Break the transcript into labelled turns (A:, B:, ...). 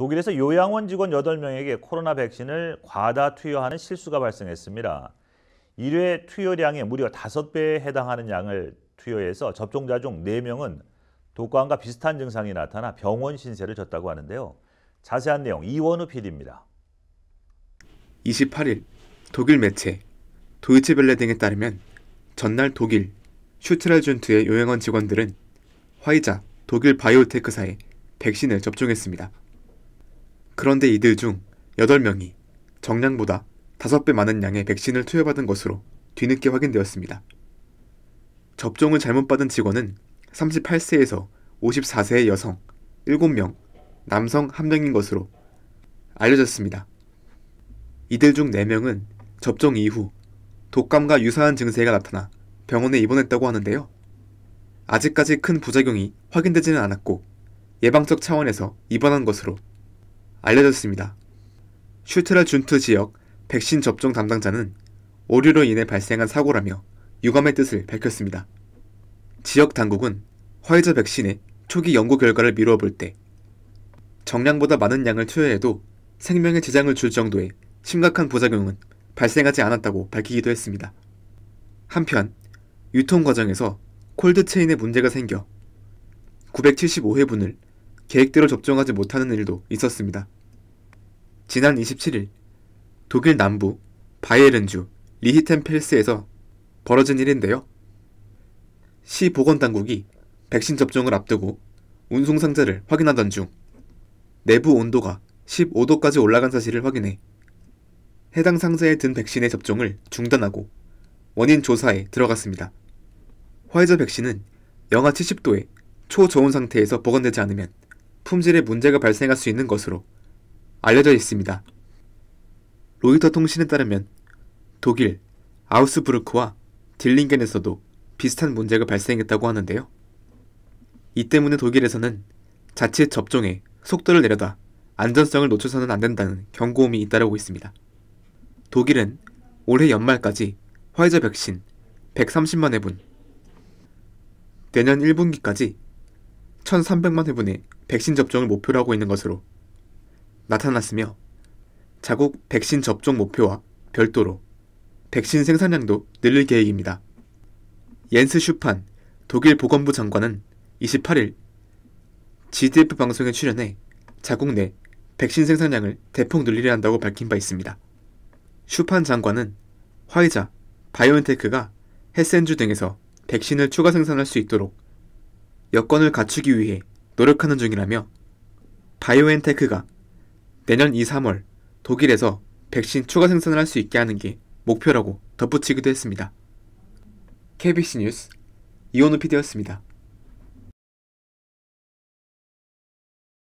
A: 독일에서 요양원 직원 8명에게 코로나 백신을 과다 투여하는 실수가 발생했습니다. 1회 투여량의 무려 5배에 해당하는 양을 투여해서 접종자 중 4명은 독감과 비슷한 증상이 나타나 병원 신세를 졌다고 하는데요. 자세한 내용 이원우 PD입니다.
B: 28일 독일 매체 도이체벨레 등에 따르면 전날 독일 슈트랄준트의 요양원 직원들은 화이자 독일 바이오테크사에 백신을 접종했습니다. 그런데 이들 중 8명이 정량보다 5배 많은 양의 백신을 투여받은 것으로 뒤늦게 확인되었습니다. 접종을 잘못 받은 직원은 38세에서 54세의 여성 7명, 남성 1명인 것으로 알려졌습니다. 이들 중 4명은 접종 이후 독감과 유사한 증세가 나타나 병원에 입원했다고 하는데요. 아직까지 큰 부작용이 확인되지는 않았고 예방적 차원에서 입원한 것으로 알려졌습니다. 슈트라 준트 지역 백신 접종 담당자는 오류로 인해 발생한 사고라며 유감의 뜻을 밝혔습니다. 지역 당국은 화이자 백신의 초기 연구 결과를 미루어 볼 때 정량보다 많은 양을 투여해도 생명에 지장을 줄 정도의 심각한 부작용은 발생하지 않았다고 밝히기도 했습니다. 한편 유통 과정에서 콜드체인에 문제가 생겨 975회분을 계획대로 접종하지 못하는 일도 있었습니다. 지난 27일 독일 남부 바이에른주 리히텐펠스에서 벌어진 일인데요. 시 보건당국이 백신 접종을 앞두고 운송 상자를 확인하던 중 내부 온도가 15도까지 올라간 사실을 확인해 해당 상자에 든 백신의 접종을 중단하고 원인 조사에 들어갔습니다. 화이자 백신은 영하 70도에 초저온 상태에서 보관되지 않으면 품질에 문제가 발생할 수 있는 것으로 알려져 있습니다. 로이터 통신에 따르면 독일 아우스부르크와 딜링겐에서도 비슷한 문제가 발생했다고 하는데요. 이 때문에 독일에서는 자칫 접종에 속도를 내려다 안전성을 놓쳐서는 안 된다는 경고음이 잇따르고 있습니다. 독일은 올해 연말까지 화이자 백신 130만 회분, 내년 1분기까지 1,300만 회분의 백신 접종을 목표로 하고 있는 것으로 나타났으며 자국 백신 접종 목표와 별도로 백신 생산량도 늘릴 계획입니다. 옌스 슈판 독일 보건부 장관은 28일 GDF 방송에 출연해 자국 내 백신 생산량을 대폭 늘리려 한다고 밝힌 바 있습니다. 슈판 장관은 화이자, 바이오엔테크가 헤센주 등에서 백신을 추가 생산할 수 있도록 여건을 갖추기 위해 노력하는 중이라며 바이오엔테크가 내년 2, 3월 독일에서 백신 추가 생산을 할 수 있게 하는 게 목표라고 덧붙이기도 했습니다. KBC 뉴스 이원우 PD였습니다.